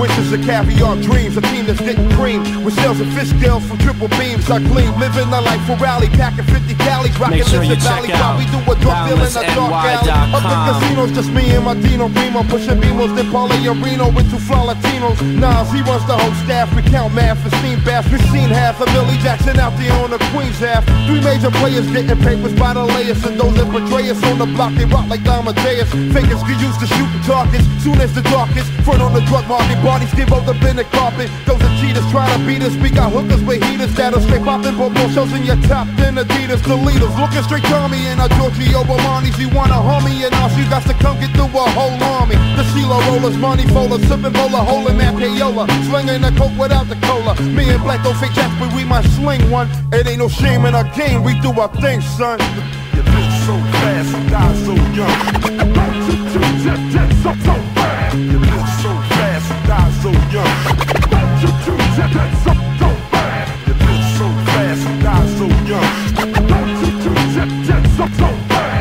wishes and caviar dreams. A team that's getting cream with sales of fish scales from triple beams. I clean, living a life for rally, packing 50 calories, rocking sure you valley while we do a drug deal in a dark alley. Up BoundlessNY.com. casinos, just me and my Dino Remo, pushing Beamos, then Paulie and Reno with two fly Latinos. Nas, he runs the whole staff. We count math for steam baths. We seen half of Millie Jackson out there on the Queens half. Three major players getting papers by the layers, and those that betray us on the block, they rock like Amadeus. Fakers get used to shooting targets. Soon as the darkest, front on the drug market, bodies give over the bended carpet. Those are cheaters trying to beat us. We got hookers with heaters that'll straight popping, but more shows in your top than Adidas. The leaders looking straight to me and our Giorgio Armani's. You want a homie and all you got to come get through a whole army. The CeeLo rollers, money folders, sipping bowler, holding that payola, slinging the coke without the cola. Me and Black don't fake jacks, but we might sling one. It ain't no shame in our game. We do our thing, son.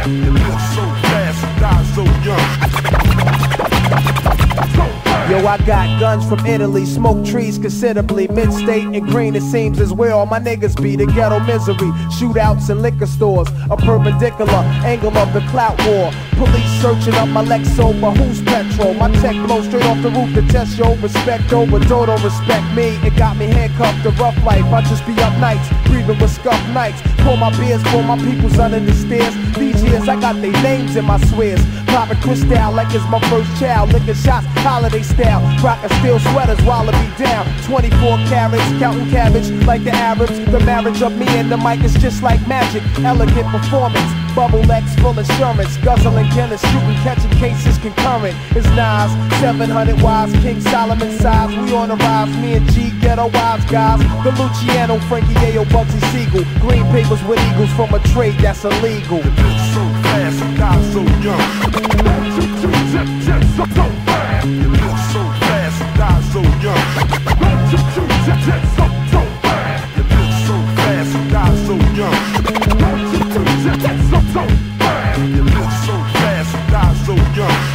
Fast. You live Yo, I got guns from Italy, smoke trees considerably. Mid state and green, it seems is where all my niggas be. The ghetto misery, shootouts in liquor stores, a perpendicular angle of the clout war. Police searching up my Lexo, but who's petrol? My tech blows straight off the roof to test your respect over. Don't don't respect me, it got me handcuffed to rough life. I just be up nights, breathing with scuff nights. Pour my beers, pour my peoples under the stairs. These years, I got their names in my swears. Popping crystal like it's my first child. Licking shots, holiday style. Rocking steel sweaters while I be down. 24 carats, counting cabbage like the Arabs. The marriage of me and the mic is just like magic. Elegant performance. Bubble X full insurance. Guzzling Guinness, shooting, catching cases concurrent. It's Nas, 700 wise, King Solomon size. We on the rise, me and G, ghetto wise guys. The Luciano, Frankie Ayo, Bugsy Siegel. Green papers with eagles from a trade that's illegal. So fast and die so young. So, so fast. You live so fast and die so young.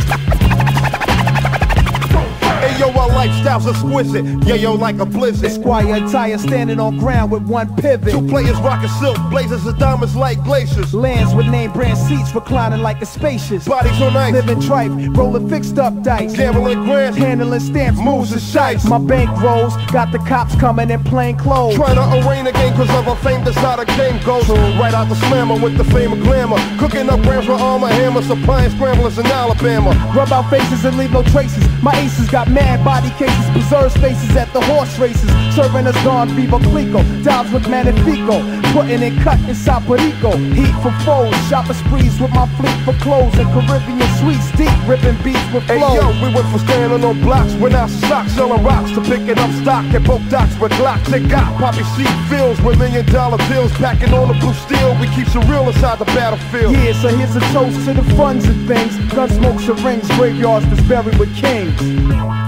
Lifestyle's exquisite. Yeah, yo, like a blizzard. Esquire attire standing on ground with one pivot. Two players rocking silk, blazers of diamonds like glaciers. Lands with name brand seats reclining like a spacious. Bodies on ice, Living tripe, rolling fixed up dice. gambling grants, Handling stamps, moves and shites. My bank rolls, got the cops coming in plain clothes. Trying to arraign a game cause of a fame that's how the game goes. Right out the slammer with the fame of glamour. Cooking up grams with Arm & Hammer, supplying scramblers in Alabama. Rub out faces and leave no traces. My aces got mad body cases, preserve spaces at the horse races. Serving us Don Veuve Clicquot, dials with Magnifico. Putting in cut inside Perico. Heat for foes, shopping sprees with my fleet for clothes and Caribbean sweets. Deep ripping beats with Hey flow. yo, we went from standing on blocks without socks, selling rocks to picking up stock at both docks with Glocks. They got poppy seat fields with million dollar bills, packing on the blue steel. We keep some real inside the battlefield. Yeah, so here's a toast to the funds and things. Gun smokes and rings, graveyards that's buried with kings.